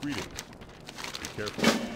Greetings. Be careful.